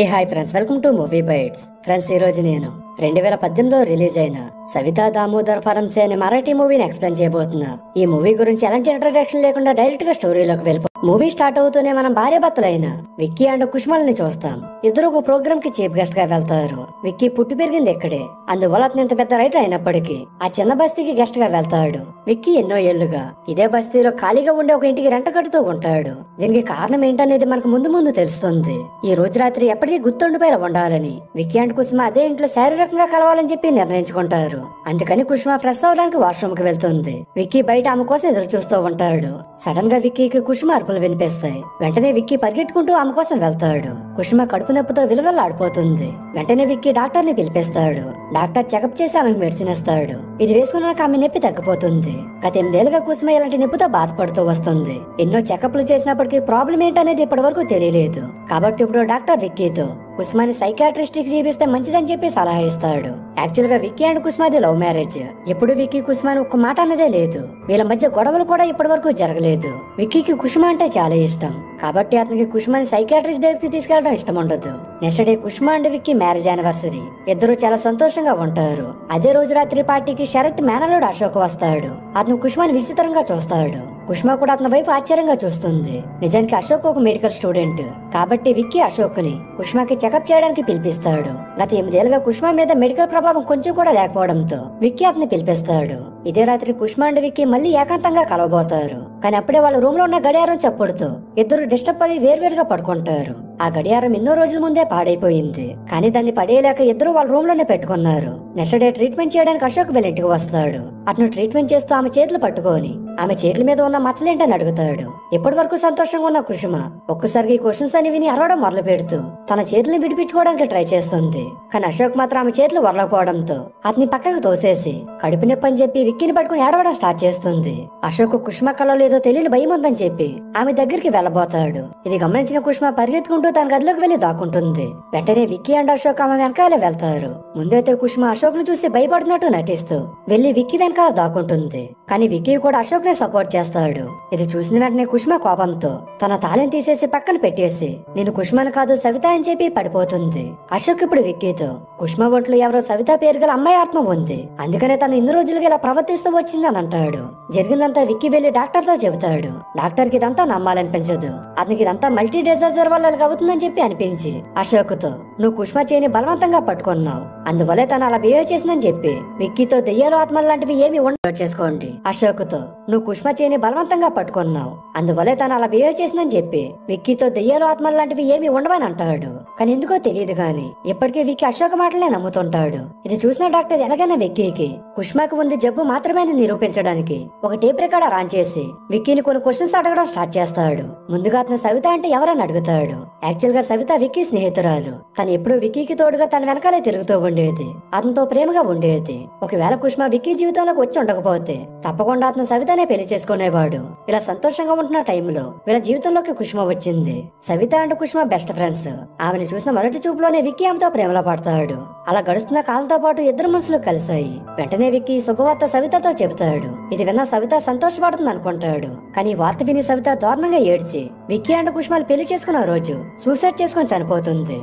Hey hi friends welcome to movie bytes. Friends ఈ రోజు నేను రెండు వేల పద్దెనిమిదిలో రిలీజ్ అయిన సవితా దామోదర్ ఫరంసే అనే మరాఠీ మూవీని ఎక్స్ప్లెయిన్ చేయబోతున్నా. ఈ మూవీ గురించి ఎలాంటి ఇంట్రడక్షన్ లేకుండా డైరెక్ట్గా స్టోరీలోకి వెళ్ళిపో మూవీ స్టార్ట్ అవుతూనే మనం భార్యభర్తలైన విక్కీ అండ్ కుష్మల్ని చూస్తాం. ఇద్దరు ఒక ప్రోగ్రామ్కి చీఫ్ గెస్ట్గా వెళ్తారు. విక్కీ పుట్టి పెరిగింది ఇక్కడే. అందువల్ల అతను ఇంత పెద్ద రైటర్ అయినప్పటికీ ఆ చిన్న బస్తీకి గెస్ట్గా వెళ్తాడు. విక్కీ ఎన్నో ఏళ్ళుగా ఇదే బస్తీలో ఖాళీగా ఉండే ఒక ఇంటికి రెంట కడుతూ ఉంటాడు. దీనికి కారణం ఏంటనేది మనకు ముందు ముందు తెలుస్తుంది. ఈ రోజు రాత్రి ఎప్పటికీ గుర్తుండిపోయేలా ఉండాలని విక్కీ అండ్ కుష్మ అదే ఇంట్లో శారీరకంగా కలవాలని చెప్పి నిర్ణయించుకుంటారు. అందుకని కుష్మ ఫ్రెష్ అవడానికి వాష్రూమ్కి వెళ్తుంది. విక్కీ బయట ఆమె కోసం ఎదురు చూస్తూ ఉంటాడు. సడన్గా విక్కీకి కుసుమ అరుపులు వినిపిస్తాయి. వెంటనే విక్కీ పరిగెట్టుకుంటూ ఆమె కోసం వెళ్తాడు. కుసుమ కడుపు నొప్పితో విలువలాడిపోతుంది. వెంటనే విక్కి డాక్టర్ని పిలిపిస్తాడు. డాక్టర్ చెకప్ చేసి ఆమెకు మెడిసిన్ ఇస్తాడు. ఇది వేసుకున్నాక ఆమె నొప్పి తగ్గిపోతుంది. గత ఎనిమిదేళ్ళుగా కుసుమ ఇలాంటి నొప్పితో బాధపడుతూ వస్తుంది. ఎన్నో చెకప్లు చేసినప్పటికీ ప్రాబ్లం ఏంటనేది ఇప్పటి వరకు తెలియలేదు. కాబట్టి ఇప్పుడు డాక్టర్ విక్కీతో కుస్మాని సైకాట్రిస్ట్కి చూపిస్తే మంచిదని చెప్పి సలహా ఇస్తాడు. యాక్చువల్గా విక్కీ అండ్ కుస్మాది లవ్ మ్యారేజ్. ఎప్పుడు విక్కీ కుసుమాని ఒక్క మాట అన్నదే లేదు. వీళ్ళ మధ్య గొడవలు కూడా ఇప్పటి వరకు జరగలేదు. విక్కీకి కుసుమ అంటే చాలా ఇష్టం. కాబట్టి అతనికి కుష్మాని సైకాట్రిస్ట్ దగ్గరికి తీసుకెళ్ళడం ఇష్టం ఉండదు. Next day Kushma and Vicky marriage anniversary. ఇద్దరు చాలా సంతోషంగా ఉంటారు. అదే రోజు రాత్రి పార్టీకి శరత్ మేనలోడు అశోక్ వస్తాడు. అతను కుష్మాని విచిత్రంగా చూస్తాడు. కుష్మ కూడా అతని వైపు ఆశ్చర్యంగా చూస్తుంది. నిజానికి అశోక్ ఒక మెడికల్ స్టూడెంట్ కాబట్టి విక్కీ అశోక్ని కుష్మాకి చెకప్ చేయడానికి పిలిపిస్తాడు. గత ఎనిమిదేళ్ళుగా కుష్మ మీద మెడికల్ ప్రభావం కొంచెం కూడా లేకపోవడంతో విక్కీ అతన్ని పిలిపిస్తాడు. ఇదే రాత్రి కుష్మ అండ్ విక్కీ మళ్ళీ ఏకాంతంగా కలవబోతారు. కానీ అప్పుడే వాళ్ళ రూమ్లో ఉన్న గడియారం చప్పుడుతో ఇద్దరు డిస్టర్బ్ అయ్యి వేర్వేరుగా పడుకుంటారు. ఆ గడియారం ఎన్నో రోజుల ముందే పాడైపోయింది. కానీ దాన్ని పడేయలేక ఇద్దరు వాళ్ళ రూమ్లోనే పెట్టుకున్నారు. నెక్స్ట్ డే ట్రీట్మెంట్ చేయడానికి అశోక్ వీళ్ళ ఇంటికి వస్తాడు. అతను ట్రీట్మెంట్ చేస్తూ ఆమె చేతులు పట్టుకొని ఆమె చేతుల మీద ఉన్న మచ్చలేంటని అడుగుతాడు. ఇప్పటి వరకు సంతోషంగా ఉన్న కుషుమ ఒక్కసారిగా ఈ క్వశ్చన్స్ అని విని అరవడం మొదలు పెడుతూ తన చేతుల్ని విడిపించుకోవడానికి ట్రై చేస్తుంది. కానీ అశోక్ మాత్రం ఆమె చేతులు వరలకపోవడంతో అతని పక్కకు తోసేసి కడుపు నొప్పి అని చెప్పి విక్కిని పట్టుకుని ఏడవడం స్టార్ట్ చేస్తుంది. అశోక్ కుష్మ కళలో ఏదో తెలియని భయం ఉందని చెప్పి ఆమె దగ్గరికి వెళ్ళబోతాడు. ఇది గమనించిన కుష్మ పరిగెత్తుకుంటూ తన గదిలోకి వెళ్ళి దాక్కుంటుంది. వెంటనే విక్కీ అండ్ అశోక్ ఆమె వెనకాల వెళ్తారు. ముందైతే కుష్మ అశోక్ను చూసి భయపడుతున్నట్టు నటిస్తూ వెళ్ళి విక్కీ వెనకాల దాక్కుంటుంది. కానీ విక్కీ కూడా అశోక్ ని సపోర్ట్ చేస్తాడు. ఇది చూసిన వెంటనే కుష్మ కోపంతో తన తాళం తీసేసి పక్కన పెట్టేసి నేను కుష్మను కాదు సవిత అని చెప్పి పడిపోతుంది. అశోక్ ఇప్పుడు విక్కీతో కుష్మ ఒంట్లో ఎవరో సవిత పేరు గల అమ్మాయి ఆత్మ ఉంది. అందుకనే తను ఇన్ని రోజులుగా ఇలా ప్రవర్తిస్తూ వచ్చిందని అంటాడు. జరిగిందంతా విక్కీ వెళ్ళి డాక్టర్తో చెబుతాడు. డాక్టర్కి ఇదంతా నమ్మాలనిపించదు. అతనికి ఇదంతా మల్టీ డిజాజర్ వల్ల అవుతుందని చెప్పి అనిపించి అశోక్తో నువ్వు కుష్మ చేయని బలవంతంగా పట్టుకున్నావు. అందువల్లే తను అలా బిహేవ్ చేసిందని చెప్పి విక్కీతో దెయ్యాలు ఆత్మలు లాంటివి ఏమి ఉండవు. చేసుకోండి. అశోక్తో నువ్వు కుష్మ చేయని బలవంతంగా పట్టుకున్నావు. అందువల్లే తను అలా బిహేవ్ చేసిందని చెప్పి విక్కీతో దెయ్యాలు ఆత్మలు లాంటివి ఏమి ఉండవని అంటాడు. కానీ ఎందుకో తెలియదు గాని ఇప్పటికీ విక్కీ అశోక్ మాటలే నమ్ముతుంటాడు. ఇది చూసిన డాక్టర్ ఎలాగైనా విక్కీకి కుష్మకు ఉంది జబ్బు మాత్రమే నిరూపించడానికి ఒక టేప్ రికార్డర్ ఆన్ చేసి విక్కీని కొన్ని క్వశ్చన్స్ అడగడం స్టార్ట్ చేస్తాడు. ముందుగా అతను సవిత అంటే ఎవరని అడుగుతాడు. యాక్చువల్గా సవిత విక్కీ స్నేహితురాలు. తను ఎప్పుడూ విక్కీకి తోడుగా తన వెనకాలే తిరుగుతూ ఉండేది. అతనితో ప్రేమగా ఉండేది. ఒకవేళ కుష్మ విక్కీ జీవితంలోకి వచ్చి ఉండకపోతే తప్పకుండా అతను సవితనే పెళ్ళి చేసుకునేవాడు. ఇలా సంతోషంగా ఉంటున్న టైంలో వీళ్ళ జీవితంలోకి కుష్మ వచ్చింది. Savitha and Kushma best friends ఆమెను చూసిన మొదటి చూపులోనే విక్కీ ఆమెతో ప్రేమలో పడతాడు. అలా గడుస్తున్న కాలంతో పాటు ఇద్దరు మనసులు కలిశాయి. వెంటనే విక్కీ శుభవార్త సవితతో చెబుతాడు. ఇది విన్న సవిత సంతోషపడుతుంది అనుకుంటాడు. కానీ వార్త విని సవిత దారుణంగా ఏడ్చి విక్కీ అండ్ కుష్మాలు పెళ్ళి చేసుకున్న రోజు సూసైడ్ చేసుకుని చనిపోతుంది.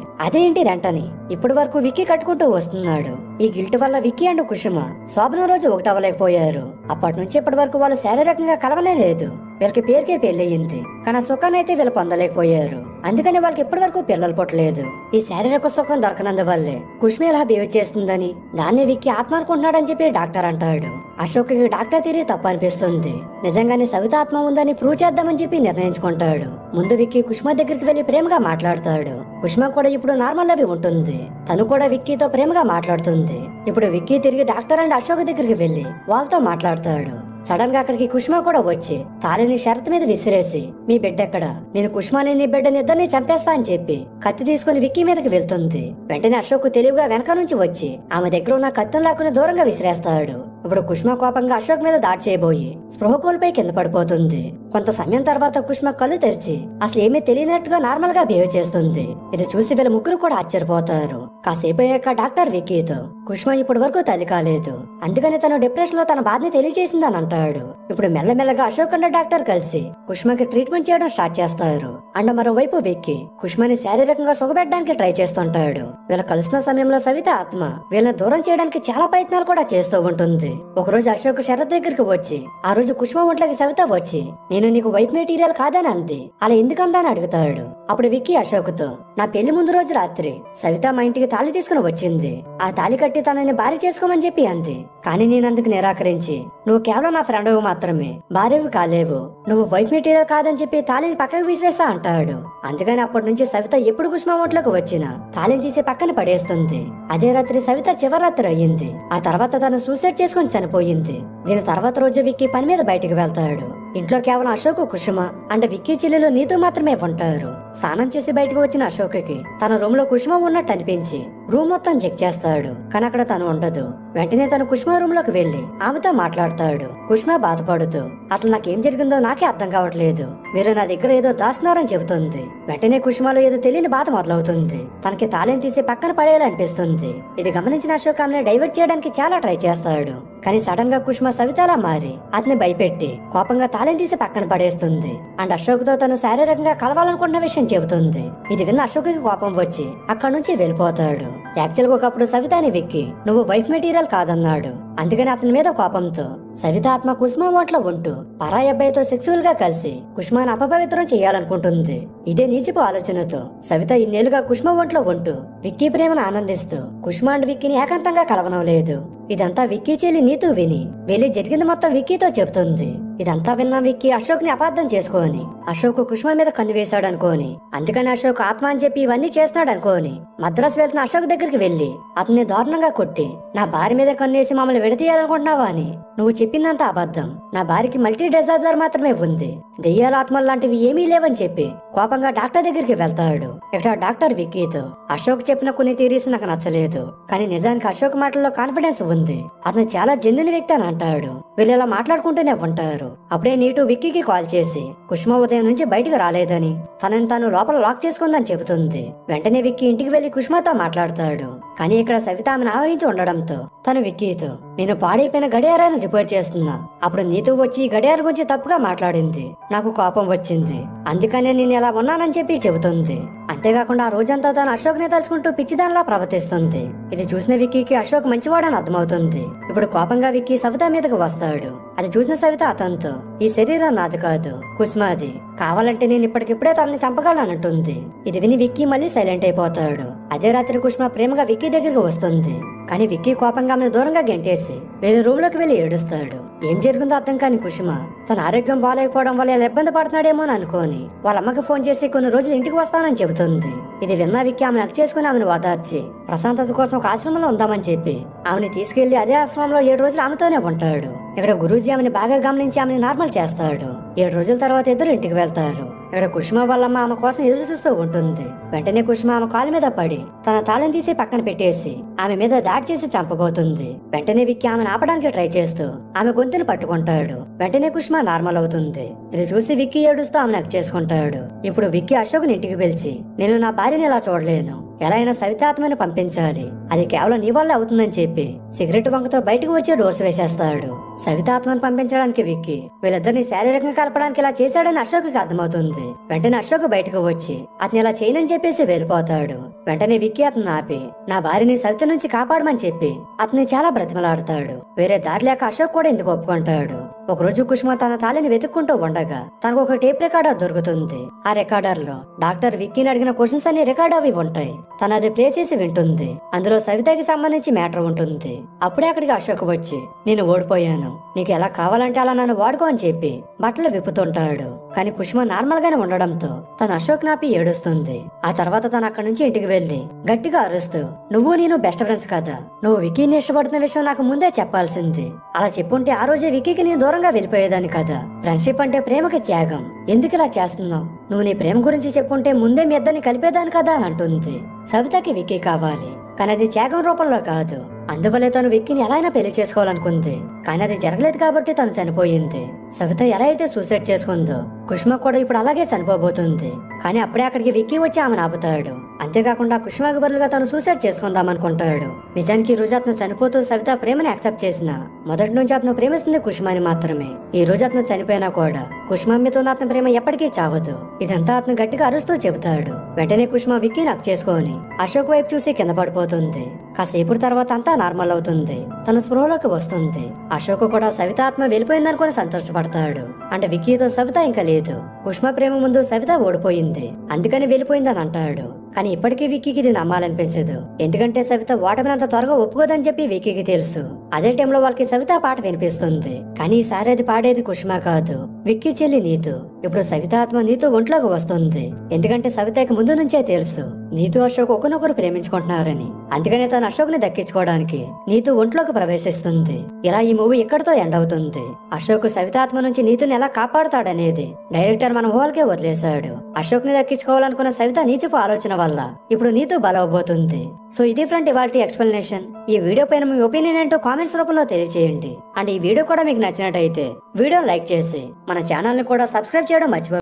అదేంటి రెంటని? ఇప్పటి వరకు విక్కీ కట్టుకుంటూ వస్తున్నాడు. ఈ గిల్ట్ వల్ల విక్కీ అండ్ కుషుమ శోభన రోజు ఒకటవలేకపోయారు అప్పటి నుంచి ఇప్పటి వరకు వాళ్ళు శారీరకంగా కలవనే లేదు. వీళ్ళకి పేరుకే పెళ్ళయింది. కానీ ఆ సుఖాన్ని అయితే వీళ్ళు పొందలేకపోయారు. అందుకని వాళ్ళకి ఇప్పటి వరకు పిల్లలు పుట్టలేదు ఈ శారీరక సుఖం దొరకనందువల్లే కుష్మి ఇలా బిహేవ్ చేస్తుందని దాన్ని విక్కి ఆత్మ అనుకుంటున్నాడని చెప్పి డాక్టర్ అంటాడు. అశోక్ డాక్టర్ తిరిగి తప్పు అనిపిస్తుంది. నిజంగానే సవిత ఆత్మ ఉందని ప్రూవ్ చేద్దామని చెప్పి నిర్ణయించుకుంటాడు. ముందు విక్కీ కుష్మ దగ్గరికి వెళ్ళి ప్రేమగా మాట్లాడతాడు. కుష్మ కూడా ఇప్పుడు నార్మల్ అవి ఉంటుంది. తను కూడా విక్కీతో ప్రేమగా మాట్లాడుతుంది. ఇప్పుడు విక్కీ తిరిగి డాక్టర్ అండ్ అశోక్ దగ్గరికి వెళ్ళి వాళ్ళతో మాట్లాడతాడు. సడన్గా అక్కడికి కుష్మ కూడా వచ్చి తాళిని షరత్ మీద విసిరేసి మీ బిడ్డ ఎక్కడ? నేను కుష్మాని నీ బిడ్డని ఇద్దరిని చంపేస్తా అని చెప్పి కత్తి తీసుకుని విక్కీ మీదకి వెళ్తుంది. వెంటనే అశోక్ తెలివిగా వెనక నుంచి వచ్చి ఆమె దగ్గర ఉన్న కత్తిని లాక్కుని దూరంగా విసిరేస్తాడు. ఇప్పుడు కుష్మ కోపంగా అశోక్ మీద దాడి చేయబోయి స్పృహ కోల్పై కింద పడిపోతుంది. కొంత సమయం తర్వాత కుష్మ కళ్ళు తెరిచి అసలు ఏమీ తెలియనట్టుగా నార్మల్గా బిహేవ్ చేస్తుంది. ఇది చూసి వీళ్ళ ముగ్గురు కూడా ఆశ్చర్యపోతారు. కాసేపు అయ్యాక డాక్టర్ విక్కీతో కుష్మ ఇప్పటి వరకు తల్లి కాలేదు. అందుకని తను డిప్రెషన్లో తన బాధని తెలియజేసిందని అంటాడు. ఇప్పుడు మెల్లమెల్లగా అశోక్ అండ్ డాక్టర్ కలిసి కుష్మకి ట్రీట్మెంట్ చేయడం స్టార్ట్ చేస్తారు. అండ్ మరోవైపు వెక్కి కుష్మని శారీరకంగా సుఖపెట్టడానికి ట్రై చేస్తుంటాడు. వీళ్ళ కలిసిన సమయంలో సవిత ఆత్మ వీళ్ళని దూరం చేయడానికి చాలా ప్రయత్నాలు కూడా చేస్తూ ఉంటుంది. ఒకరోజు అశోక్ శరత్ దగ్గరికి వచ్చి ఆ రోజు కుష్మ ఒంట్లోకి సవిత వచ్చి నేను నీకు వైఫ్ మెటీరియల్ కాదని అంది. అలా ఎందుకు అందా అని అడుగుతాడు. అప్పుడు విక్కీ అశోక్తో నా పెళ్ళి ముందు రోజు రాత్రి సవిత మా ఇంటికి తాళి తీసుకుని వచ్చింది. ఆ తాళి కట్టి తనని భార్య చేసుకోమని చెప్పి అంది. కానీ నేను అందుకు నిరాకరించి నువ్వు కేవలం నా ఫ్రెండ్ మాత్రమే. భార్యవి కాలేవు. నువ్వు వైఫ్ మెటీరియల్ కాదని చెప్పి తాళిని పక్కకు విసిరేసా అంటాడు. అందుకని అప్పటి నుంచి సవిత ఎప్పుడు కుష్మా ఒంట్లోకి వచ్చినా తాళిని తీసి పక్కన పడేస్తుంది. అదే రాత్రి సవిత చివరి రాత్రి అయ్యింది. ఆ తర్వాత తను సూసైడ్ చేసుకుని చనిపోయింది. దీని తర్వాత రోజు విక్కీ పని మీద బయటికి వెళ్తాడు. ఇంట్లో కేవలం అశోక్ కుషుమ అండ్ విక్కీ చెల్లెలు నీతో మాత్రమే ఉంటారు. స్నానం చేసి బయటకు వచ్చిన అశోక్కి తన రూమ్లో కుషుమ ఉన్నట్టు అనిపించి రూమ్ మొత్తం చెక్ చేస్తాడు. కానీ అక్కడ తను ఉండదు. వెంటనే తను కుష్మా రూమ్లోకి వెళ్ళి ఆమెతో మాట్లాడతాడు. కుష్మా బాధపడుతూ అసలు నాకేం జరిగిందో నాకే అర్థం కావట్లేదు. మీరు నా దగ్గర ఏదో దాస్తున్నారని చెబుతుంది. వెంటనే కుష్మాలో ఏదో తెలియని బాధ మొదలవుతుంది. తనకి తాళం తీసి పక్కన పడేయాలనిపిస్తుంది. ఇది గమనించిన అశోక్ ఆమెను డైవర్ట్ చేయడానికి చాలా ట్రై చేస్తాడు. కానీ సడన్గా కుష్మా సవితలా మారి అతని భయపెట్టి కోపంగా తాళం తీసి పక్కన పడేస్తుంది. అండ్ అశోక్తో తను శారీరకంగా కలవాలనుకున్న విషయం చెబుతుంది. ఇది విన్న అశోక్కి కోపం వచ్చి అక్కడి నుంచి వెళ్ళిపోతాడు. యాక్చువల్గా ఒకప్పుడు సవితాని వెక్కి నువ్వు వైఫ్ మెటీరియల్ కాదన్నాడు. అందుకని అతని మీద కోపంతో సవితాత్మ ఆత్మ ఓట్లో ఉంటూ పరాయి అబ్బాయితో సెక్సువల్గా కలిసి కుష్మాను అపవిత్రం చేయాలనుకుంటుంది. ఇదే నీచిపు ఆలోచనతో సవిత ఇన్నేళ్ళుగా కుష్మ ఒంట్లో ఉంటూ విక్కీ ప్రేమను ఆనందిస్తూ కుష్మ అండ్ విక్కీని ఏకాంతంగా కలవనం లేదు ఇదంతా విక్కీ చెల్లి నీతూ విని వెళ్ళి జరిగింది మొత్తం విక్కీతో చెబుతుంది. ఇదంతా విన్న విక్కి అశోక్ని అపార్థం చేసుకొని అశోక్ కుష్మ మీద కన్ను వేశాడు అనుకోని అందుకని అశోక్ ఆత్మ అని చెప్పి ఇవన్నీ చేస్తున్నాడు అనుకోని మద్రాసు వెళ్తున్న అశోక్ దగ్గరికి వెళ్ళి అతన్ని దారుణంగా కొట్టి నా భార్య మీద కన్నేసి మమ్మల్ని విడతీయాలనుకుంటున్నావా అని నువ్వు చెప్పిందంతా అబద్ధం. నా భార్యకి మల్టీ డిజార్జర్ మాత్రమే ఉంది. దెయ్యాల ఆత్మలు లాంటివి ఏమీ లేవని చెప్పి కోపంగా డాక్టర్ దగ్గరికి వెళ్తాడు. ఇక్కడ డాక్టర్ విక్కీతో అశోక్ చెప్పిన కొన్ని థీరీస్ నాకు నచ్చలేదు కానీ నిజానికి అశోక్ మాటల్లో కాన్ఫిడెన్స్ ఉంది. అతను చాలా జెన్యున్ వ్యక్తి అని అంటాడు. వీళ్ళు ఇలా మాట్లాడుకుంటూనే ఉంటారు. అప్పుడే నీటు విక్కీకి కాల్ చేసి కుష్మ ఉదయం నుంచి బయటికి రాలేదని. తనని తాను లోపల లాక్ చేసుకుందని చెబుతుంది. వెంటనే విక్కీ ఇంటికి వెళ్ళి కుష్మతో మాట్లాడతాడు. కానీ ఇక్కడ సవిత ఆమెను ఆవహించి ఉండడంతో తను విక్కీతో నేను పాడైపోయిన గడియారాన్ని రిపేర్ చేస్తున్నా. అప్పుడు నీతో వచ్చి గడియారం గురించి తప్పుగా మాట్లాడింది. నాకు కోపం వచ్చింది. అందుకనే నేను ఇలా ఉన్నానని చెప్పి చెబుతుంది. అంతేకాకుండా ఆ రోజంతా తను అశోక్ని తలుచుకుంటూ పిచ్చిదానిలా ప్రవర్తిస్తుంది. ఇది చూసిన విక్కీకి అశోక్ మంచివాడని అర్థమవుతుంది. ఇప్పుడు కోపంగా విక్కీ సవిత మీదకు వస్తాడు. అది చూసిన సవిత అతనితో ఈ శరీరం నాది కాదు. కుస్మాది కావాలంటే నేను ఇప్పటికిప్పుడే తనని చంపగలనంటుంది ఇది విని విక్కీ మళ్ళీ సైలెంట్ అయిపోతాడు. అదే రాత్రి కుష్మ ప్రేమగా విక్కీ దగ్గరికి వస్తుంది. కానీ విక్కీ కోపంగా ఆమెను దూరంగా గెంటేసి వేరే రూమ్లోకి వెళ్ళి ఏడుస్తాడు. ఏం జరిగిందో అర్థం కాని కుష్మ తన ఆరోగ్యం బాగాలేకపోవడం వల్ల ఇలా ఇబ్బంది పడుతున్నాడేమో అని అనుకోని వాళ్ళ అమ్మకి ఫోన్ చేసి కొన్ని రోజులు ఇంటికి వస్తానని చెబుతుంది. ఇది విన్న విక్కి ఆమెను అక్ చేసుకుని ఆమెను ఓదార్చి ప్రశాంతత కోసం ఒక ఆశ్రమంలో ఉందామని చెప్పి ఆమెని తీసుకెళ్ళి అదే ఆశ్రమంలో ఏడు రోజులు ఆమెతోనే ఉంటాడు. ఇక్కడ గురూజీ ఆమెను బాగా గమనించి ఆమెను నార్మల్ చేస్తాడు. ఏడు రోజుల తర్వాత ఇద్దరు ఇంటికి వెళ్తారు. ఇక్కడ కుష్మా వాళ్ళమ్మ ఆమె కోసం ఎదురు చూస్తూ ఉంటుంది. వెంటనే కుష్మా ఆమె కాలు మీద పడి తన తాళం తీసి పక్కన పెట్టేసి ఆమె మీద దాడి చేసి చంపబోతుంది. వెంటనే విక్కి ఆమెను ఆపడానికి ట్రై చేస్తూ ఆమె గొంతును పట్టుకుంటాడు. వెంటనే కుష్మా నార్మల్ అవుతుంది. ఇది చూసి విక్కీ ఏడుస్తూ ఆమెను చేసుకుంటాడు. ఇప్పుడు విక్కీ అశోక్ని ఇంటికి పిలిచి నేను నా భార్యని ఇలా చూడలేను? ఎలా అయినా సవితాత్మని పంపించాలి. అది కేవలం నీ వల్ల అవుతుందని చెప్పి సిగరెట్ వంకతో బయటకు వచ్చి డోసు వేసేస్తాడు. సవితాత్మను పంపించడానికి విక్కి వీళ్ళిద్దరిని శారీరకంగా కలపడానికి ఇలా చేశాడని అశోక్కి అర్థమవుతుంది. వెంటనే అశోక్ బయటకు వచ్చి అతని ఇలా చేయనని చెప్పేసి వెళ్ళిపోతాడు. వెంటనే విక్కీ అతను ఆపి నా భార్యని సవిత నుంచి కాపాడమని చెప్పి అతని చాలా బ్రతిమలాడతాడు. వేరే దారి లేక అశోక్ కూడా ఎందుకు ఒప్పుకుంటాడు? ఒకరోజు కుష్మా తన తాళిని వెతుక్కుంటూ ఉండగా తనకు ఒక టేప్ రికార్డర్ దొరుకుతుంది. ఆ రికార్డర్లో డాక్టర్ విక్కీని అడిగిన క్వశ్చన్స్ అన్ని రికార్డ్ అవి ఉంటాయి. తను అది ప్లే చేసి వింటుంది. అందులో సవితకి సంబంధించి మ్యాటర్ ఉంటుంది. అప్పుడే అక్కడికి అశోక్ వచ్చి నేను ఓడిపోయాను. నీకు ఎలా కావాలంటే అలా నన్ను వాడుకో అని చెప్పి బట్టలు విప్పుతుంటాడు. కానీ కుష్మ నార్మల్ గానే ఉండడంతో తను అశోక్ నాపి ఏడుస్తుంది. ఆ తర్వాత తను అక్కడి నుంచి ఇంటికి వెళ్ళి గట్టిగా అరుస్తూ నువ్వు నేను బెస్ట్ ఫ్రెండ్స్ కదా. నువ్వు విక్కీని ఇష్టపడుతున్న విషయం నాకు ముందే చెప్పాల్సింది. అలా చెప్పుంటే ఆ రోజే విక్కీకి నేను దూరంగా వెళ్ళిపోయేదాన్ని కదా? ఫ్రెండ్షిప్ అంటే ప్రేమకి త్యాగం. ఎందుకు ఇలా చేస్తున్నావు? నువ్వు నీ ప్రేమ గురించి చెప్పుంటే ముందే మీ ఇద్దరిని కలిపేదాన్ని కదా అని అంటుంది. సవితకి విక్కీ కావాలి. కానీ అది త్యాగం రూపంలో కాదు. అందువల్లే తను విక్కీని ఎలా అయినా పెళ్ళి చేసుకోవాలనుకుంది. కానీ అది జరగలేదు కాబట్టి తను చనిపోయింది. సవిత ఎలా అయితే సూసైడ్ చేసుకుందో కుష్మ కూడా ఇప్పుడు అలాగే చనిపోబోతుంది. కానీ అప్పుడే అక్కడికి విక్కీ వచ్చి ఆమెను ఆపుతాడు. అంతేకాకుండా కుష్మకు బదులుగా తను సూసైడ్ చేసుకుందాం అనుకుంటాడు. నిజానికి ఈ రోజు అతను చనిపోతూ సవిత ప్రేమను యాక్సెప్ట్ చేసిన మొదటి నుంచి అతను ప్రేమిస్తుంది కుష్మని మాత్రమే. ఈ రోజు అతను చనిపోయినా కూడా కుష్మమ్మతో అతని ప్రేమ ఎప్పటికీ చావదు. ఇదంతా అతను గట్టిగా అరుస్తూ చెబుతాడు. వెంటనే కుష్మ విక్కీ నాకు చేసుకొని అశోక్ వైపు చూసి కింద పడిపోతుంది. కాసేపు తర్వాత అంతా నార్మల్ అవుతుంది. తన స్పృహలోకి వస్తుంది. అశోక్ కూడా సవిత ఆత్మ వెళ్ళిపోయిందనుకుని సంతోషపడతాడు. అంటే విక్కీతో సవిత ఇంకా లేదు. కుష్మ ప్రేమ ముందు సవిత ఓడిపోయింది. అందుకని వెళ్ళిపోయిందని అంటాడు. కానీ ఇప్పటికీ విక్కీకి ఇది నమ్మాలనిపించదు. ఎందుకంటే సవిత ఓటమినంత త్వరగా ఒప్పుకోదని చెప్పి విక్కీకి తెలుసు. అదే టైంలో వాళ్ళకి సవిత పాట వినిపిస్తుంది. కానీ ఈసారి అది పాడేది కుష్మ కాదు. విక్కీ చెల్లి నీతు. ఇప్పుడు సవిత ఆత్మ నీతు ఒంట్లోకి వస్తుంది. ఎందుకంటే సవితకి ముందు నుంచే తెలుసు. నీతు అశోక్ ఒకరినొకరు ప్రేమించుకుంటున్నారని. అందుకనే తను అశోక్ని దక్కించుకోవడానికి నీతు ఒంట్లోకి ప్రవేశిస్తుంది. ఇలా ఈ మూవీ ఇక్కడితో ఎండ్ అవుతుంది? అశోక్ సవితాత్మ నుంచి నీతుని ఎలా కాపాడుతాడనేది డైరెక్టర్ మన హోల్కే వదిలేశాడు. అశోక్ని దక్కించుకోవాలనుకున్న సవిత నీచుపు ఆలోచన వల్ల ఇప్పుడు నీతు బలవబోతుంది. సో ఇది ఫ్రెండ్ ఇవాళ ఎక్స్ప్లెనేషన్. ఈ వీడియో పైన మీ ఒపీనియన్ ఏంటో కామెంట్స్ రూపంలో తెలియజేయండి అండ్ ఈ వీడియో కూడా మీకు నచ్చినట్టయితే వీడియో లైక్ చేసి మన ఛానల్ని కూడా సబ్స్క్రైబ్ చేయడం మర్చిపో